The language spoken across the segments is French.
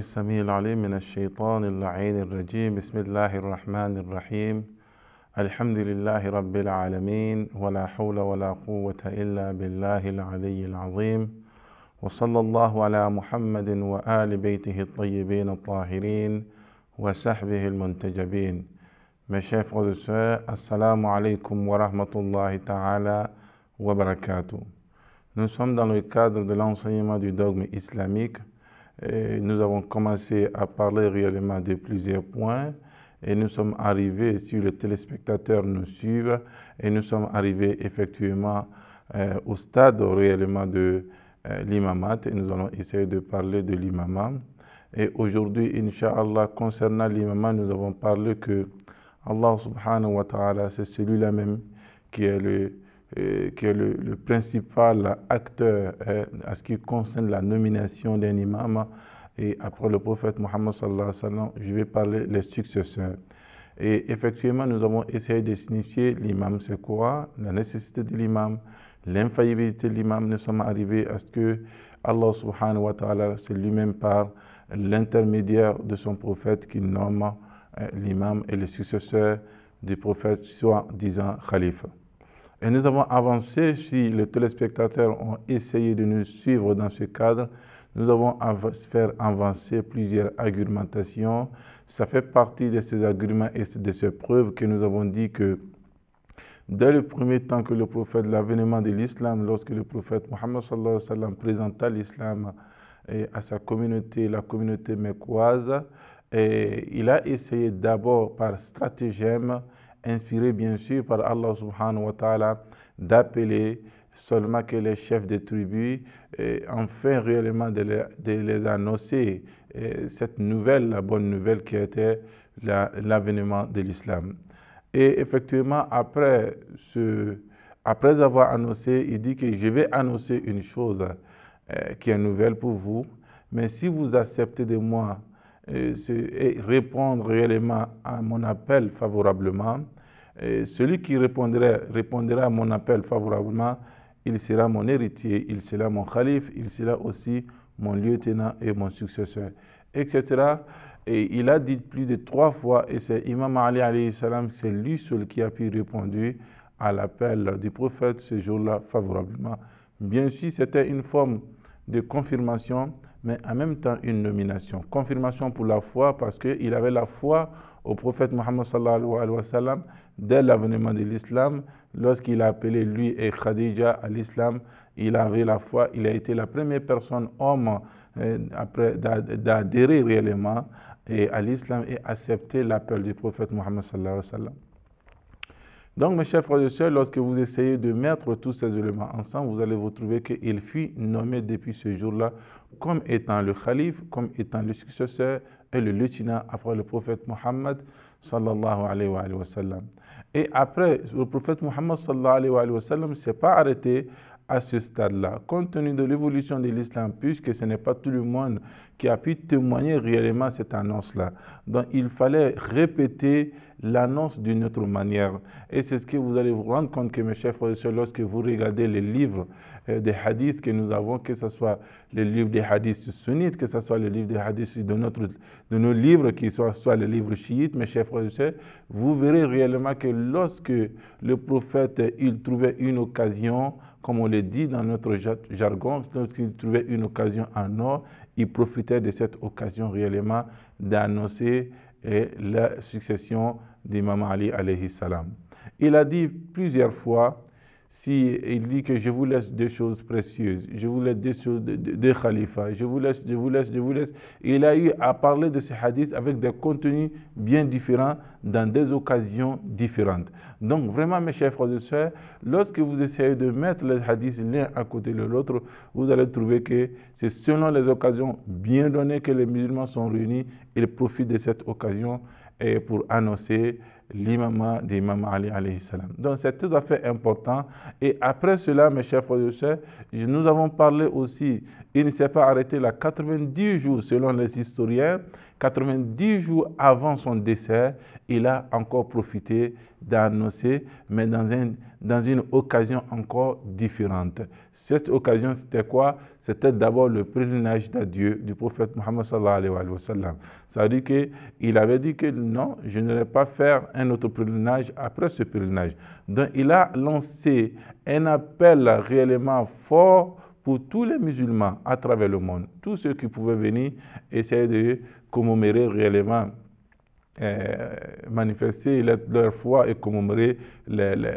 السميع العليم من الشيطان اللعين الرجيم. بسم الله الرحمن الرحيم. الحمد لله رب العالمين ولا حول ولا قوة إلا بالله العلي العظيم. وصلى الله على محمد وآل بيته الطيبين الطاهرين وصحبه المنتجبين. Mes chers alaikum wa rahmatullahi ta'ala wa barakatuh. Nous sommes dans le cadre de l'enseignement du dogme islamique nous avons commencé à parler réellement de plusieurs points. Et nous sommes arrivés, si les téléspectateurs nous suivent, et nous sommes arrivés effectivement euh, au stade réellement de euh, l'imamat et nous allons essayer de parler de l'imamat. Et aujourd'hui, Inch'Allah, concernant l'imamat, nous avons parlé que Allah subhanahu wa ta'ala, c'est celui-là même qui est le, est le, principal acteur à ce qui concerne la nomination d'un imam. Et après le prophète Mohammed sallallahu alayhi wa sallam, je vais parler des successeurs. Et effectivement, nous avons essayé de signifier l'imam, c'est quoi, la nécessité de l'imam, l'infaillibilité de l'imam. Nous sommes arrivés à ce que Allah subhanahu wa ta'ala, c'est lui-même par l'intermédiaire de son prophète qui nomme l'imam et le successeur du prophète, soit disant khalifa. Et nous avons avancé, si les téléspectateurs ont essayé de nous suivre dans ce cadre, nous avons fait avancer plusieurs argumentations. Ça fait partie de ces arguments et de ces preuves que nous avons dit que dès le premier temps que le prophète, l'avènement de l'islam, lorsque le prophète Mohammed sallallahu alayhi wa sallam présenta l'islam à sa communauté, la communauté mécoise, et il a essayé d'abord par stratagème, inspiré bien sûr par Allah subhanahu wa ta'ala, d'appeler seulement que les chefs des tribus, enfin réellement de les, de les annoncer cette nouvelle, la bonne nouvelle qui était l'avènement de l'islam. Et effectivement, après, ce, après avoir annoncé, il dit que je vais annoncer une chose euh, qui est nouvelle pour vous, mais si vous acceptez de moi et répondre réellement à mon appel favorablement. Et celui qui répondrait, répondra à mon appel favorablement, il sera mon héritier, il sera mon calife, il sera aussi mon lieutenant et mon successeur, etc. Et il a dit plus de trois fois, et c'est Imam Ali c'est lui seul qui a pu répondre à l'appel du prophète ce jour-là favorablement. Bien sûr, c'était une forme de confirmation, mais en même temps une nomination. Confirmation pour la foi parce qu'il avait la foi au prophète Mohammed sallallahu alayhi wa dès l'avènement de l'islam. Lorsqu'il a appelé lui et Khadija à l'islam, il avait la foi. Il a été la première personne, homme, euh, d'adhérer réellement et à l'islam et accepter l'appel du prophète Mohammed sallallahu alayhi wa. Donc, mes chers frères et sœurs, lorsque vous essayez de mettre tous ces éléments ensemble, vous allez vous trouver qu'il fut nommé depuis ce jour-là comme étant le calife, comme étant le successeur et le lieutenant après le prophète Mohammed. Et après, le prophète Mohammed sallallahu s'est pas arrêté à ce stade-là, compte tenu de l'évolution de l'islam, puisque ce n'est pas tout le monde qui a pu témoigner réellement cette annonce-là. Donc il fallait répéter l'annonce d'une autre manière. Et c'est ce que vous allez vous rendre compte que, mes chers frères et sœurs, lorsque vous regardez les livres euh, des hadiths que nous avons, que ce soit les livres des hadiths sunnites, que ce soit les livres des hadiths de, notre, de nos livres, qui soient soit les livres chiites, mes chers frères et sœurs, vous verrez réellement que lorsque le prophète, il trouvait une occasion, comme on le dit dans notre jargon, lorsqu'il trouvait une occasion en or, il profitait de cette occasion réellement d'annoncer eh, la succession d'Imam Ali alayhi salam. Il a dit plusieurs fois si il dit que je vous laisse deux choses précieuses, je vous laisse deux choses de, khalifa, je vous laisse, je vous laisse, je vous laisse. il a eu à parler de ces hadiths avec des contenus bien différents dans des occasions différentes. Donc vraiment, mes chers frères et sœurs, lorsque vous essayez de mettre les hadiths l'un à côté de l'autre, vous allez trouver que c'est selon les occasions bien données que les musulmans sont réunis. Ils profitent de cette occasion pour annoncer l'imam d'Imam Ali alayhi salam. Donc c'est tout à fait important. Et après cela, mes chers frères et sœurs, nous avons parlé aussi, il ne s'est pas arrêté là 90 jours selon les historiens, 90 jours avant son décès, il a encore profité d'annoncer, mais dans, dans une occasion encore différente. Cette occasion, c'était quoi? C'était d'abord le pèlerinage d'adieu du prophète Mohammed sallallahu alayhi wa sallam. Ça veut dire qu'il avait dit que non, je ne vais pas faire un autre pèlerinage après ce pèlerinage. Donc il a lancé un appel réellement fort pour tous les musulmans à travers le monde, tous ceux qui pouvaient venir essayer de commémorer réellement euh, manifester leur, foi et commémorer les, les,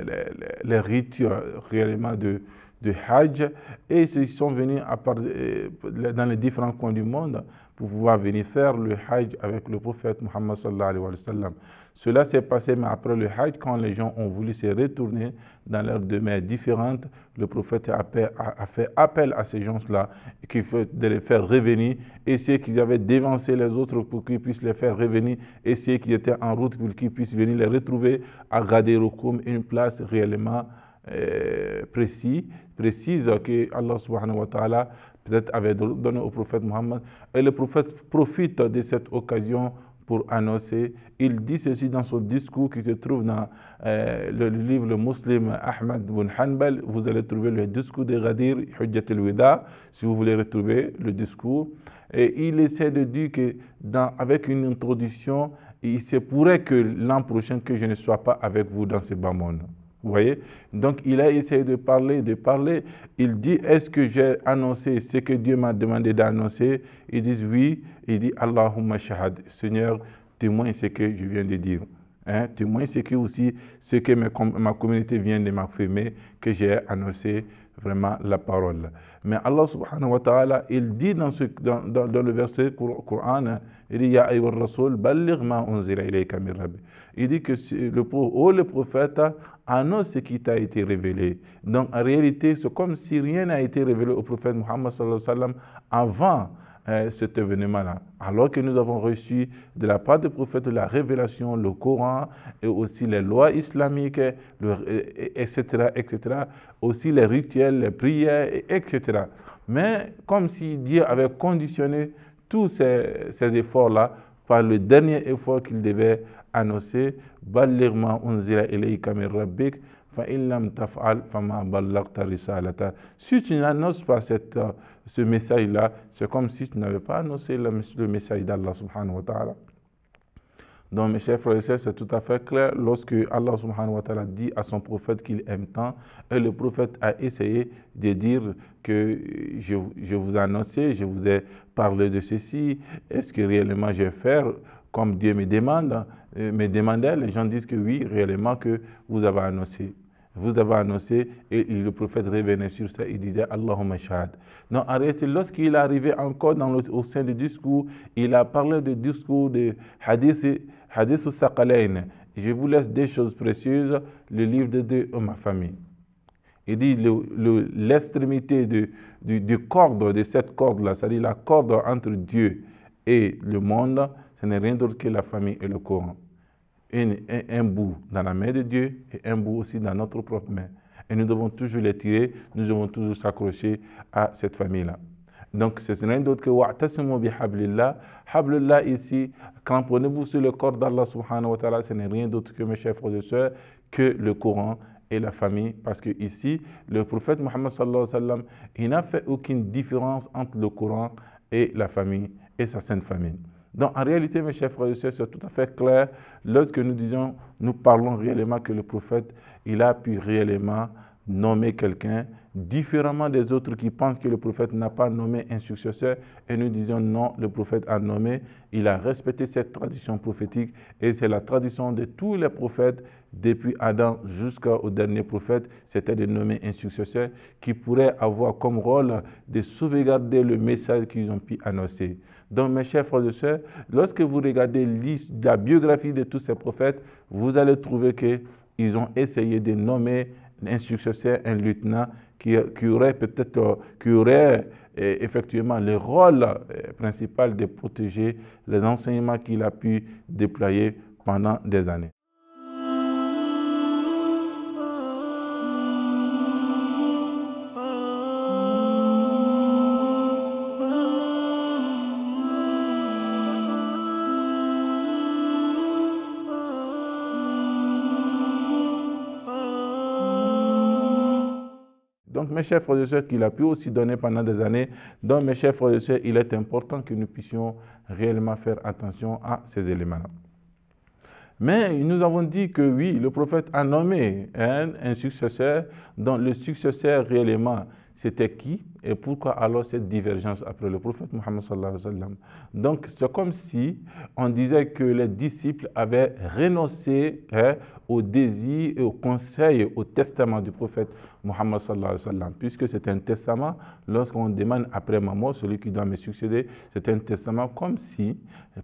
les, rites réellement de, de Hajj. Et ils sont venus à euh, dans les différents coins du monde pour pouvoir venir faire le Hajj avec le prophète Muhammad sallallahu alayhi wa sallam. Cela s'est passé, mais après le Hajj, quand les gens ont voulu se retourner dans leurs demeures différentes, le prophète a, fait appel à ces gens-là, de les faire revenir, essayer qu'ils avaient dévancé les autres pour qu'ils puissent les faire revenir, essayer qu'ils étaient en route pour qu'ils puissent venir les retrouver à Gaderokoum, une place réellement euh, précise, précise que Allah subhanahu wa ta'ala peut-être avait donné au prophète Mohammed. Et le prophète profite de cette occasion pour annoncer. Il dit ceci dans son discours qui se trouve dans euh, le livre le musulman Ahmad bin Hanbal. Vous allez trouver le discours de Ghadir, Hujjat al-Wida, si vous voulez retrouver le discours. Et il essaie de dire que avec une introduction, il se pourrait que l'an prochain que je ne sois pas avec vous dans ce bas monde. Vous voyez? Donc il a essayé de parler, de parler. Il dit, est-ce que j'ai annoncé ce que Dieu m'a demandé d'annoncer? Ils disent oui. Il dit, Allahumma shahad. Seigneur, témoigne ce que je viens de dire. Hein? Témoigne ce que aussi, ce que ma, communauté vient de m'affirmer, que j'ai annoncé vraiment la parole. Mais Allah subhanahu wa ta'ala, il dit dans, le verset Coran, il dit, Ya rasul, ma unzila ilayka min Il dit que le, oh, le prophète, annonce ce qui t'a été révélé. Donc en réalité, c'est comme si rien n'a été révélé au prophète Muhammad sallam avant cet événement-là. Alors que nous avons reçu de la part du prophète la révélation, le Coran et aussi les lois islamiques, etc., etc., aussi les rituels, les prières, etc. Mais comme si Dieu avait conditionné tous ces, ces efforts-là par le dernier effort qu'il devait annoncer si tu n'annonces pas cette, ce message-là, c'est comme si tu n'avais pas annoncé le, message d'Allah subhanahu wa ta'ala. Donc, mes chers frères et sœurs, c'est tout à fait clair lorsque Allah subhanahu wa ta'ala dit à son prophète qu'il aime tant, et le prophète a essayé de dire que je, vous ai annoncé, je vous ai parlé de ceci, est-ce que réellement je vais faire comme Dieu me demande, euh, me demandait, les gens disent que oui, réellement, que vous avez annoncé. Vous avez annoncé et le prophète revenait sur ça, il disait Allahumma shahad. Non, en réalité, lorsqu'il est arrivé encore au sein du discours, il a parlé du discours de hadith, hadith Saqalain. Je vous laisse des choses précieuses, le livre de Dieu et ma famille. Il dit l'extrémité le, du, du corde, de cette corde-là, c'est-à-dire la corde entre Dieu et le monde, ce n'est rien d'autre que la famille et le Coran. Un, bout dans la main de Dieu et un bout aussi dans notre propre main. Et nous devons toujours les tirer, nous devons toujours s'accrocher à cette famille-là. Donc, ce n'est rien d'autre que wa'tasimu bihablillah. Hablillah ici, cramponnez-vous sur le corps d'Allah subhanahu wa ta'ala, ce n'est rien d'autre que, mes chers frères et sœurs, que le Coran et la famille. Parce que ici, le prophète Muhammad sallallahu alayhi wa sallam, il n'a fait aucune différence entre le Coran et la famille et sa sainte famille. Donc, en réalité, mes chers frères et sœurs, c'est tout à fait clair lorsque nous disons, nous parlons réellement que le prophète, il a pu réellement nommer quelqu'un différemment des autres qui pensent que le prophète n'a pas nommé un successeur et nous disons non, le prophète a nommé, il a respecté cette tradition prophétique et c'est la tradition de tous les prophètes depuis Adam jusqu'au dernier prophète, c'était de nommer un successeur qui pourrait avoir comme rôle de sauvegarder le message qu'ils ont pu annoncer. Donc mes chers frères et sœurs, lorsque vous regardez la biographie de tous ces prophètes, vous allez trouver qu'ils ont essayé de nommer un successeur, un lieutenant qui, aurait peut-être, euh, aurait euh, effectivement le rôle euh, principal de protéger les enseignements qu'il a pu déployer pendant des années. Mes chers frères et sœurs, qu'il a pu aussi donner pendant des années. Donc, mes chers frères et sœurs, il est important que nous puissions réellement faire attention à ces éléments-là. Mais nous avons dit que oui, le prophète a nommé un, successeur, dont le successeur réellement, c'était qui et pourquoi alors cette divergence après le prophète Mohammed Donc c'est comme si on disait que les disciples avaient renoncé hein, au désir et au conseil, au testament du prophète Mohammed sallallahu alayhi wa puisque c'est un testament, lorsqu'on demande après ma mort, celui qui doit me succéder, c'est un testament comme si,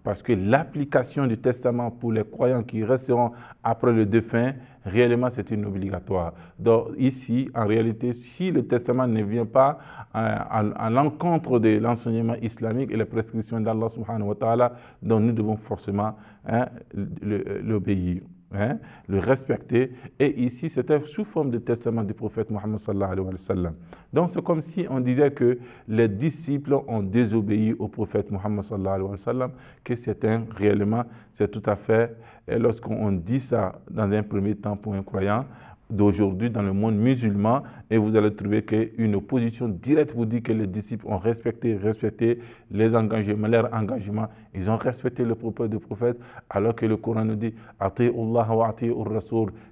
parce que l'application du testament pour les croyants qui resteront après le défunt, réellement c'est une obligatoire. Donc ici, en réalité, si le testament ne vient pas à, l'encontre de l'enseignement islamique et les prescriptions d'Allah subhanahu wa ta'ala, dont nous devons forcément hein, l'obéir. Hein, le respecter. Et ici, c'était sous forme de testament du prophète Mohammed sallallahu alayhi wa sallam. Donc, c'est comme si on disait que les disciples ont désobéi au prophète Mohammed sallallahu alayhi wa sallam, que c'est un, réellement, c'est tout à fait, lorsqu'on dit ça dans un premier temps pour un croyant, d'aujourd'hui dans le monde musulman et vous allez trouver qu'une opposition directe vous dit que les disciples ont respecté, respecté les engagements, leurs engagements, ils ont respecté le propos du prophète alors que le Coran nous dit wa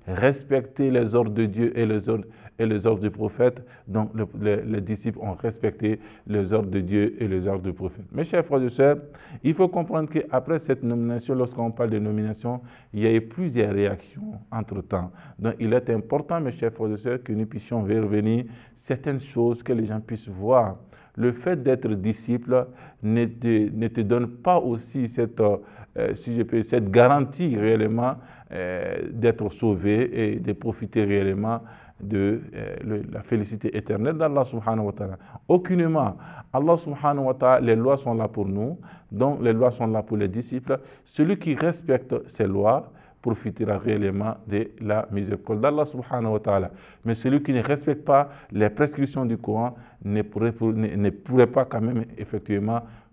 respectez les ordres de Dieu et les ordres et les ordres du prophète. Donc, les, disciples ont respecté les ordres de Dieu et les ordres du prophète. Mes chers frères et sœurs, il faut comprendre qu'après cette nomination, lorsqu'on parle de nomination, il y a eu plusieurs réactions entre-temps. Donc, il est important, mes chers frères et sœurs, que nous puissions revenir certaines choses que les gens puissent voir. Le fait d'être disciple ne te, donne pas aussi cette, euh, si je peux, cette garantie réellement d'être sauvé et de profiter réellement de euh, la félicité éternelle d'Allah subhanahu wa ta'ala. Aucunement. Allah subhanahu wa ta'ala, les lois sont là pour nous, donc les lois sont là pour les disciples. Celui qui respecte ces lois profitera réellement de la miséricorde d'Allah subhanahu wa ta'ala. Mais celui qui ne respecte pas les prescriptions du Coran ne pourrait, ne pourrait pas quand même effectivement euh,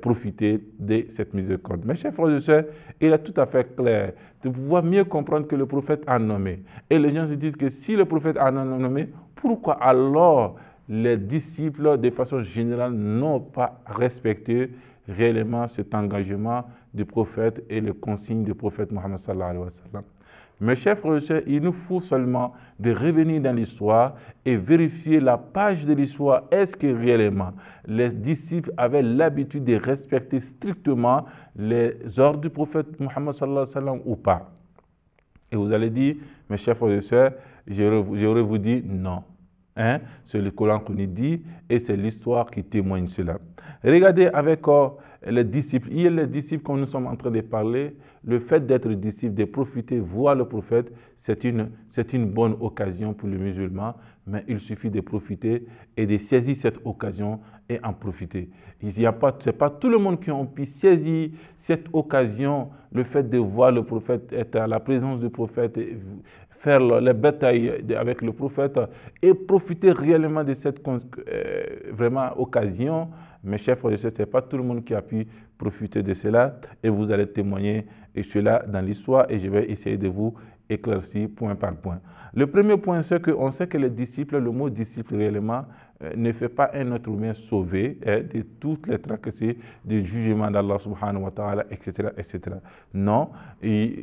profiter de cette miséricorde. Mes chers frères et sœurs, il est tout à fait clair de pouvoir mieux comprendre que le prophète a nommé. Et les gens se disent que si le prophète a nommé, pourquoi alors les disciples, de façon générale, n'ont pas respecté réellement cet engagement du prophète et les consignes du prophète Mohammed sallallahu alayhi wa sallam? Mes chers frères il nous faut seulement de revenir dans l'histoire et vérifier la page de l'histoire. Est-ce que réellement les disciples avaient l'habitude de respecter strictement les ordres du prophète Muhammad sallallahu alayhi wa sallam ou pas? Et vous allez dire, mes chers frères et sœurs, j'aurais vous dire non. Hein? C'est le Coran qu'on dit et c'est l'histoire qui témoigne cela. Regardez avec euh, les disciples. Il y a les disciples quand nous sommes en train de parler. Le fait d'être disciple, de profiter, voir le prophète, c'est une, c'est une bonne occasion pour le musulman, mais il suffit de profiter et de saisir cette occasion et en profiter. Il n'y a pas, c'est pas tout le monde qui a pu saisir cette occasion, le fait de voir le prophète, être à la présence du prophète, faire les batailles avec le prophète et profiter réellement de cette euh, vraiment occasion. Mes chers frères et sœurs, ce n'est pas tout le monde qui a pu profiter de cela et vous allez témoigner et cela dans l'histoire et je vais essayer de vous éclaircir point par point. Le premier point, c'est qu'on sait que les disciples, le mot disciple réellement, ne fait pas un être humain sauvé hein, de toutes les tracasseries du jugement d'Allah subhanahu wa ta'ala, etc., etc. Non,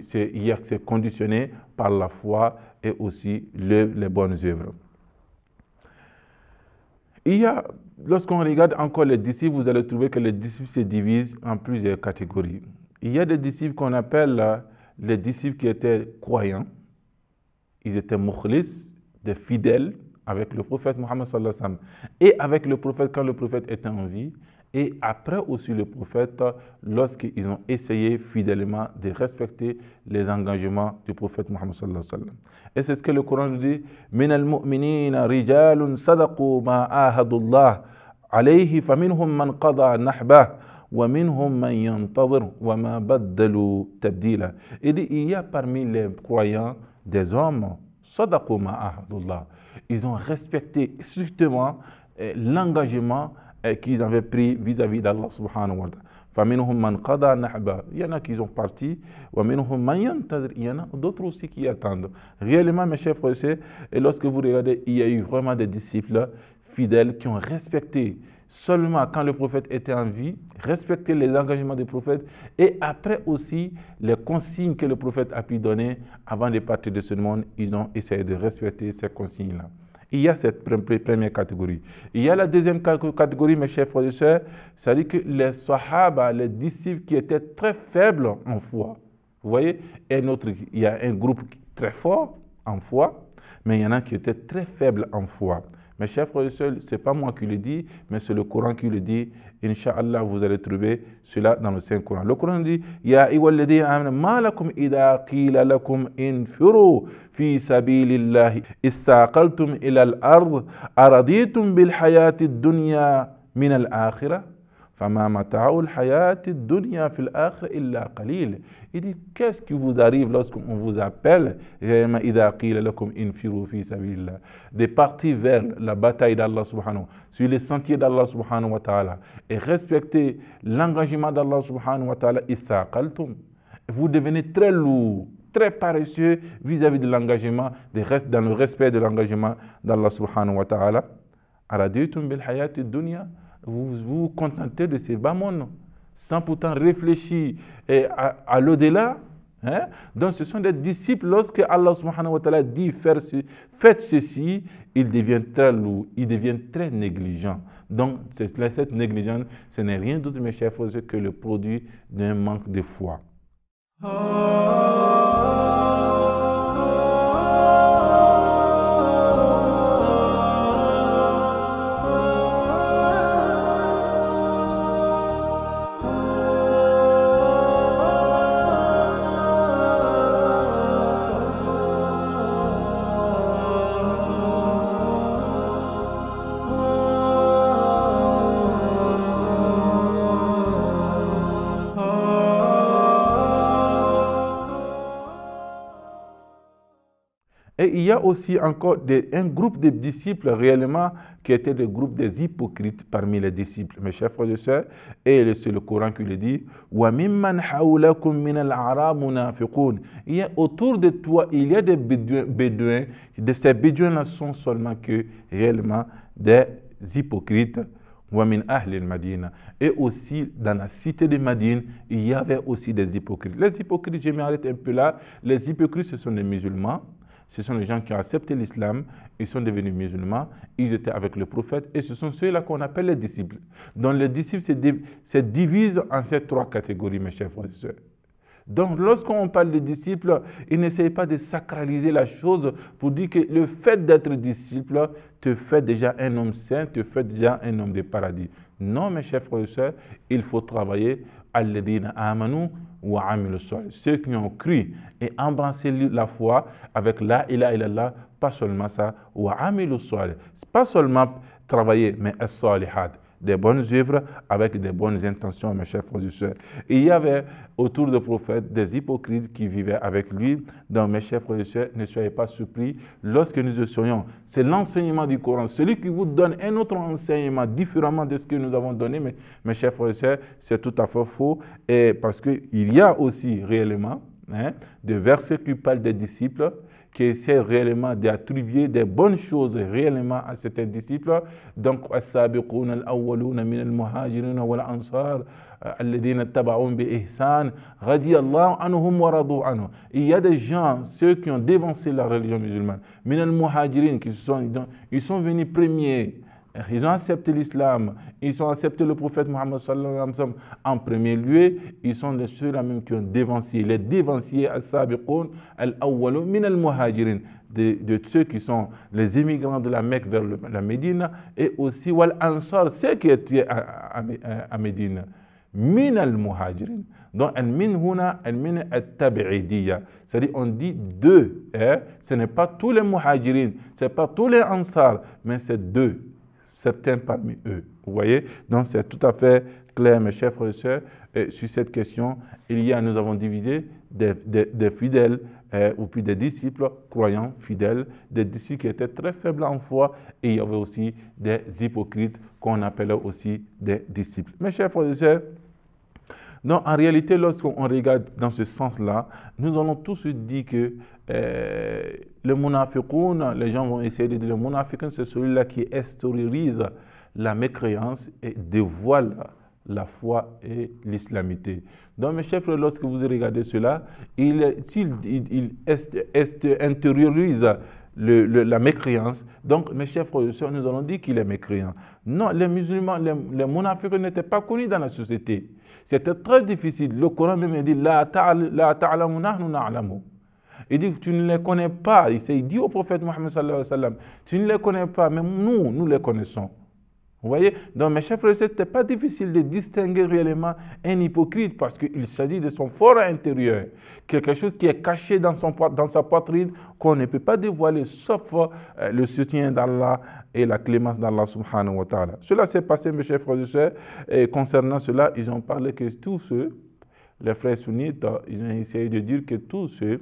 c'est conditionné par la foi et aussi les bonnes œuvres. Il y a, lorsqu'on regarde encore les disciples, vous allez trouver que les disciples se divisent en plusieurs catégories. Il y a des disciples qu'on appelle euh, les disciples qui étaient croyants. Ils étaient mukhlis, des fidèles avec le prophète Mohammed sallallahu alayhi wa sallam, et avec le prophète quand le prophète était en vie, et après aussi le prophète lorsqu'ils ont essayé fidèlement de respecter les engagements du prophète Mohammed sallallahu alayhi wa sallam. Et c'est ce que le Coran nous dit من المؤمنين رجال صدقوا ما عاهدوا الله عليه فمنهم من قضى نحبه ومنهم من ينتظر وما بدلوا تبديلا. Il dit il y a parmi les croyants des hommes صدقوا ما عاهدوا الله ils ont respecté strictement euh, l'engagement euh, qu'ils avaient pris vis-à-vis d'Allah subhanahu wa ta'ala. Il y en a qui sont partis, il y en a d'autres aussi qui attendent. Réellement, mes chers frères et lorsque vous regardez, il y a eu vraiment des disciples fidèles qui ont respecté seulement quand le prophète était en vie, respecté les engagements du prophète et après aussi les consignes que le prophète a pu donner avant de partir de ce monde, ils ont essayé de respecter ces consignes-là. Il y a cette première catégorie. Il y a la deuxième catégorie, mes chers frères et sœurs, c'est-à-dire que les sahaba, les disciples qui étaient très faibles en foi. Vous voyez, il y a un groupe très fort en foi, mais il y en a qui étaient très faibles en foi. Mes chers frères et sœurs, ce n'est pas moi qui le dis, mais c'est le Coran qui le dit. Inch'Allah, vous allez trouver cela dans le Saint-Coran. Le Coran dit Ya ayyuhalladhina amanu ma lakum idha qila lakum infiru fi sabilillahi istaqaltum ila al-ard araditum bil hayati ad-dunya min al-akhirah il dit, qu'est-ce qui vous arrive lorsqu'on vous appelle de partir vers la bataille d'Allah subhanahu sur les sentiers d'Allah subhanahu wa ta'ala et respecter l'engagement d'Allah subhanahu wa ta'ala vous devenez très lourd très paresseux vis-à-vis de l'engagement dans le respect de l'engagement d'Allah subhanahu wa ta'ala. Vous vous contentez de ces bas sans pourtant réfléchir à, l'au-delà. Hein? Donc ce sont des disciples, lorsque Allah subhanahu wa ta'ala dit faire faites ceci, ils deviennent très lourds, ils deviennent très négligents. Donc cette négligence, ce n'est rien d'autre, mes chers frères, que le produit d'un manque de foi. Il y a aussi encore un groupe de disciples réellement qui étaient des groupes des hypocrites parmi les disciples, mes chers frères et sœurs. Et c'est le Coran qui le dit. Il y a autour de toi, il y a des bédouins. De ces bédouins-là sont seulement que réellement des hypocrites. Et aussi, dans la cité de Madine, il y avait aussi des hypocrites. Les hypocrites, je m'arrête un peu là. Les hypocrites, ce sont les musulmans ce sont les gens qui ont accepté l'islam, ils sont devenus musulmans, ils étaient avec le prophète, et ce sont ceux-là qu'on appelle les disciples. Donc les disciples se, divisent en ces trois catégories, mes chers frères et sœurs. Donc lorsqu'on parle de disciples, ils n'essayent pas de sacraliser la chose pour dire que le fait d'être disciple te fait déjà un homme saint, te fait déjà un homme de paradis. Non, mes chers frères et sœurs, il faut travailler amanu ceux qui ont cru et embrassé la foi avec la ilaha illallah, pas seulement ça, wa Pas seulement travailler, mais as-salihat, des bonnes œuvres avec des bonnes intentions, mes chers frères et sœurs. il y avait autour du prophète des hypocrites qui vivaient avec lui. Donc, mes chers frères et sœurs, ne soyez pas surpris lorsque nous soyons. C'est l'enseignement du Coran. Celui qui vous donne un autre enseignement différemment de ce que nous avons donné, mes, mes chers frères et sœurs, c'est tout à fait faux. Et parce qu'il y a aussi réellement hein, des versets qui parlent des disciples qui essaie réellement d'attribuer des bonnes choses réellement à certains disciples. Donc, السابقون الأولون من المهاجرين والأنصار الذين اتبعون بإحسان رضي الله عنهم ورضوا عنه. Il y a des gens, ceux qui ont dévancé la religion musulmane, من المهاجرين, qui sont, ils sont venus premiers ils ont accepté l'islam, ils ont accepté le prophète Mohammed en premier lieu, ils sont ceux-là même qui ont dévancié, les dévanciers al-sabiqun al-awwalu min al-muhajirin, de, ceux qui sont les immigrants de la Mecque vers la Médine, et aussi wal-ansar, ceux qui étaient à, à, Médine, min al-muhajirin. Donc, al-min huna, al-min al-tabi'idiyya. C'est-à-dire, on dit deux. Hein? Ce n'est pas tous les muhajirin, ce n'est pas tous les ansar, mais c'est deux certains parmi eux. Vous voyez? Donc c'est tout à fait clair, mes chers frères et sœurs, sur cette question. Il y a, nous avons divisé des, fidèles euh, ou puis des disciples croyants fidèles, des disciples qui étaient très faibles en foi, et il y avait aussi des hypocrites qu'on appelait aussi des disciples. Mes chers frères et sœurs, donc, en réalité, lorsqu'on regarde dans ce sens-là, nous allons tous dire que le munafiqun, les gens vont essayer de dire le munafiqun, c'est celui-là qui extériorise la mécréance et dévoile la foi et l'islamité. Donc, mes chers frères, lorsque vous regardez cela, il, s'il il, intériorise la mécréance, donc mes chers frères nous allons dire qu'il est mécréant. Non, les musulmans, les, les n'étaient pas connus dans la société. C'était très difficile. Le Coran même dit La ta'lamu nahnu na'lamu. Il dit, tu ne les connais pas. Il dit au prophète Mohammed sallallahu alayhi wa sallam, tu ne les connais pas, mais nous, nous les connaissons. Vous voyez? Donc, mes chers frères ce n'était pas difficile de distinguer réellement un hypocrite parce qu'il s'agit de son fort intérieur, quelque chose qui est caché dans, son, dans sa poitrine, qu'on ne peut pas dévoiler, sauf euh, le soutien d'Allah et la clémence d'Allah subhanahu wa ta'ala. Cela s'est passé, mes et sœurs, et concernant cela, ils ont parlé que tous ceux, les frères sunnites, ils ont essayé de dire que tous ceux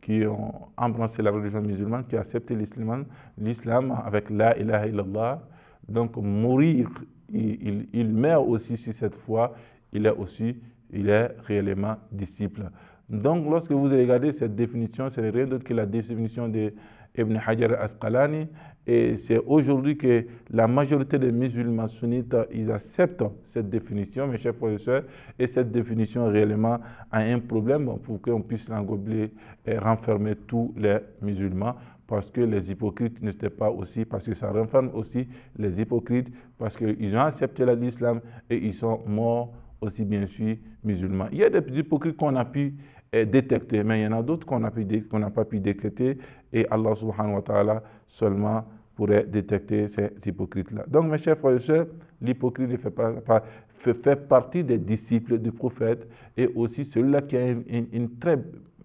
qui ont embrassé la religion musulmane, qui ont accepté l'islam avec la ilaha illallah. Donc mourir, il, il, meurt aussi sur cette foi, il est aussi, il est réellement disciple. Donc lorsque vous regardez cette définition, c'est rien d'autre que la définition de Ibn Hajar Asqalani. Et c'est aujourd'hui que la majorité des musulmans sunnites, ils acceptent cette définition, mes chers frères et sœurs, et cette définition réellement a un problème pour qu'on puisse l'englober et renfermer tous les musulmans parce que les hypocrites n'étaient pas aussi, parce que ça renferme aussi les hypocrites, parce qu'ils ont accepté l'islam et ils sont morts aussi bien sûr musulmans. Il y a des hypocrites qu'on a pu détecter, mais il y en a d'autres qu'on n'a pas pu détecter et Allah subhanahu wa ta'ala seulement pourrait détecter ces hypocrites-là. Donc mes chers frères et sœurs, l'hypocrite fait, fait, partie des disciples du prophète et aussi celui-là qui a une très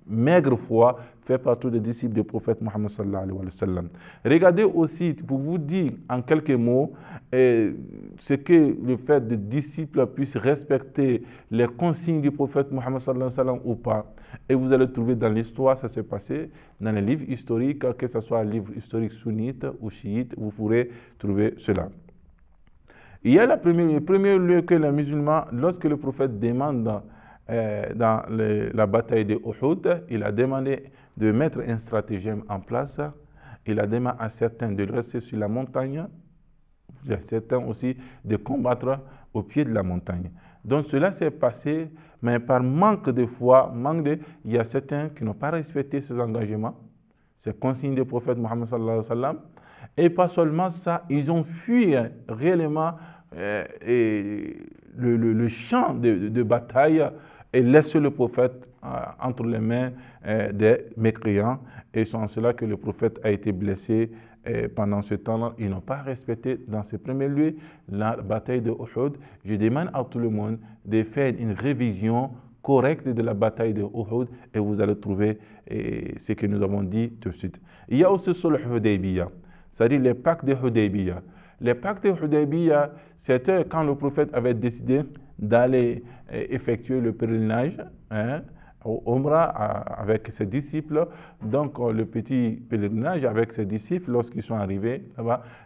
maigre foi fait partie des disciples du prophète Mohammed sallallahu alayhi wa sallam. Regardez aussi, pour vous dire en quelques mots, eh, ce que le fait de disciples puissent respecter les consignes du prophète Mohammed sallallahu alayhi wa sallam ou pas. Et vous allez trouver dans l'histoire, ça s'est passé, dans les livres historiques, que ce soit un livre historique sunnite ou chiite, vous pourrez trouver cela. Il y a le premier lieu que les musulmans, lorsque le prophète demande euh, dans la bataille de Uhud, il a demandé de mettre un stratagème en place. Il a demandé à certains de rester sur la montagne, à certains aussi de combattre au pied de la montagne. Donc cela s'est passé, mais par manque de foi, manque de, il y a certains qui n'ont pas respecté ces engagements, ces consignes du prophète Mohammed sallallahu alayhi wa sallam. Et pas seulement ça, ils ont fui réellement euh, le, champ de bataille et laisser le prophète euh, entre les mains euh, des mécréants. Et c'est en cela que le prophète a été blessé et pendant ce temps-là. Ils n'ont pas respecté dans ce premier lieu la bataille de Uhud. Je demande à tout le monde de faire une révision correcte de la bataille de Uhud et vous allez trouver ce que nous avons dit tout de suite. Il y a aussi sur le Hudaybiyah, c'est-à-dire les pactes de Hudaybiyah. Les pactes Hudaybiyah, c'était quand le prophète avait décidé d'aller euh, effectuer le pèlerinage. Hein, au Omra avec ses disciples. Donc, euh, le petit pèlerinage avec ses disciples, lorsqu'ils sont arrivés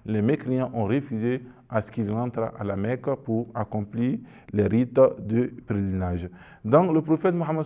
les mécréants ont refusé à ce qu'ils rentrent à la Mecque pour accomplir les rites du pèlerinage. Donc, le prophète Mohammed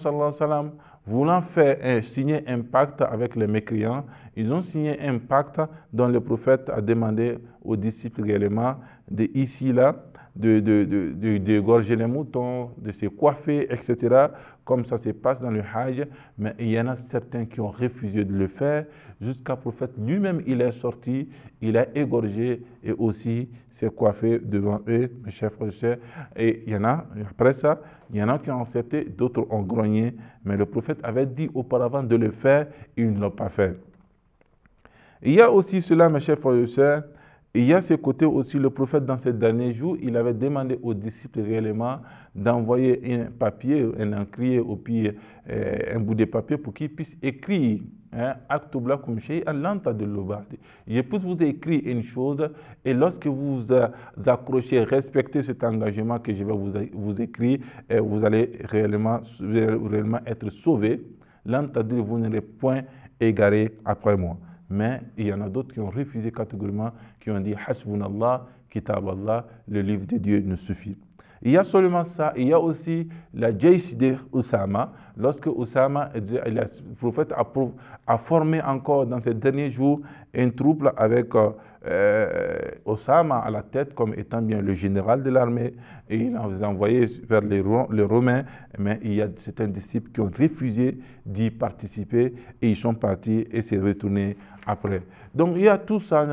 voulant faire signer un pacte avec les mécréants, ils ont signé un pacte dont le prophète a demandé aux disciples réellement de ici là de, de, de, de, les moutons, de se coiffer, etc., comme ça se passe dans le Hajj. Mais il y en a certains qui ont refusé de le faire. Jusqu'à prophète lui-même, il est sorti, il a égorgé et aussi s'est coiffé devant eux, mes chers frères et il y en a, après ça, il y en a qui ont accepté, d'autres ont grogné. Mais le prophète avait dit auparavant de le faire, ils ne l'ont pas fait. Il y a aussi cela, mes chers frères et sœurs, il y a ce côté aussi, le prophète, dans ces derniers jours, il avait demandé aux disciples réellement d'envoyer un papier, un encrier au pied, euh, un bout de papier pour qu'ils puissent écrire hein, Je peux vous écrire une chose et lorsque vous vous accrochez, respectez cet engagement que je vais vous, écrire, et vous allez réellement, réellement être sauvé. Vous n'irez point égaré après moi. Mais il y en a d'autres qui ont refusé catégoriquement, qui ont dit Hasbunallah, Kitab Allah, le livre de Dieu nous suffit. Il y a seulement ça, il y a aussi la Jaish de Oussama. Lorsque Oussama, le prophète a, formé encore dans ces derniers jours un troupe avec euh, euh, Osama à la tête comme étant bien le général de l'armée et il a envoyé vers les Romains, mais il y a certains disciples qui ont refusé d'y participer et ils sont partis et s'est retournés après. Donc il y a tout ça,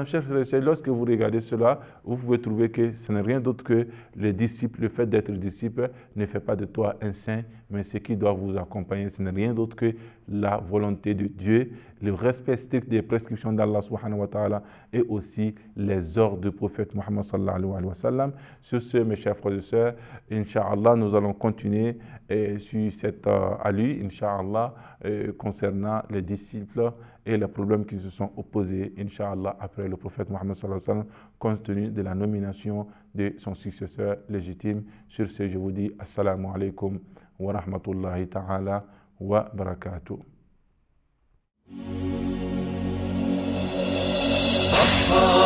lorsque vous regardez cela, vous pouvez trouver que ce n'est rien d'autre que le disciple, le fait d'être disciple ne fait pas de toi un saint, mais ce qui doit vous accompagner, ce n'est rien d'autre que la volonté de Dieu, le respect strict des prescriptions d'Allah subhanahu wa ta'ala et aussi les ordres du prophète Muhammad sallallahu. Sur ce, mes chers frères et sœurs, Inch'Allah, nous allons continuer eh, sur cette euh, allure, Inch'Allah, eh, concernant les disciples et les problèmes qui se sont opposés, succéder, Inch'Allah, après le prophète Mohammed, compte tenu de la nomination de son successeur légitime. Sur ce, je vous dis Assalamu alaikum wa rahmatullahi ta'ala wa barakatuh. Ah.